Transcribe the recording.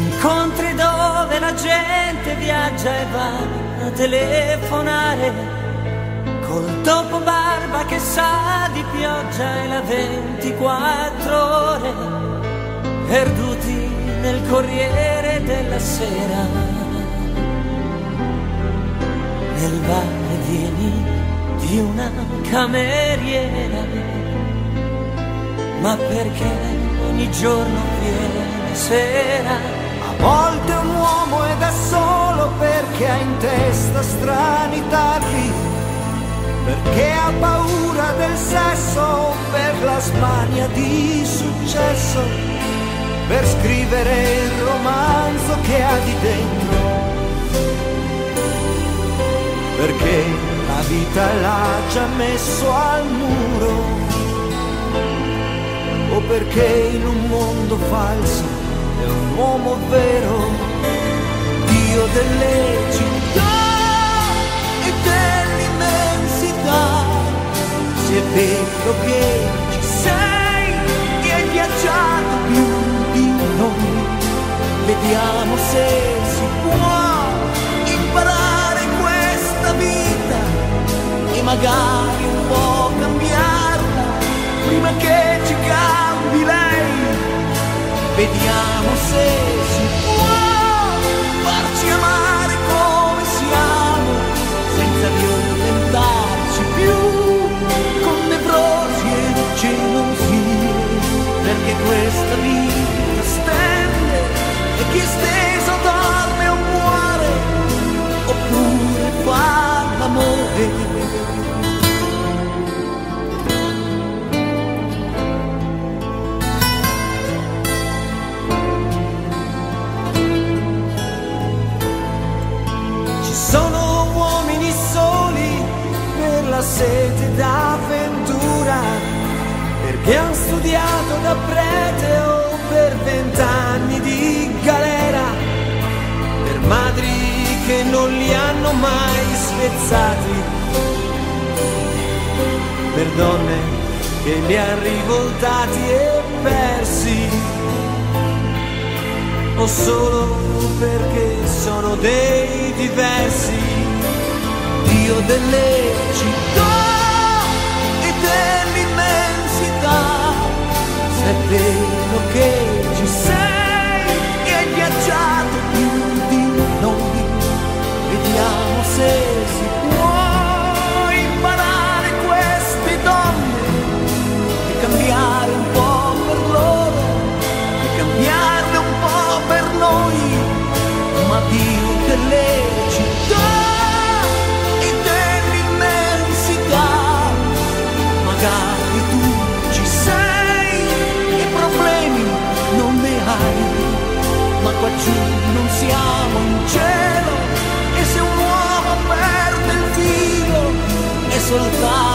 Incontri dove la gente viaggia e va a telefonare. Col topo barba che sa di pioggia e la 24 ore. Perduti nel corriere della sera. Nel bar e vieni di una cameriera. Ma perché ogni giorno viene sera volte un uomo è da solo perché ha in testa strani tarli, perché ha paura del sesso, per la smania di successo, per scrivere il romanzo che ha di dentro, perché la vita l'ha già messo al muro, o perché in un mondo falso è un uomo vero, Dio delle città e dell'immensità. Se è vero che ci sei e hai viaggiato più di noi, vediamo se si può imparare questa vita e magari un po' cambiarla prima che ci cambi lei vediamo se la sete d'avventura, perché han studiato da prete o per vent'anni di galera, per madri che non li hanno mai spezzati, per donne che li han rivoltati e persi, o solo perché sono dei diversi. Dio delle città e dell'immensità, se è vero che ci sei il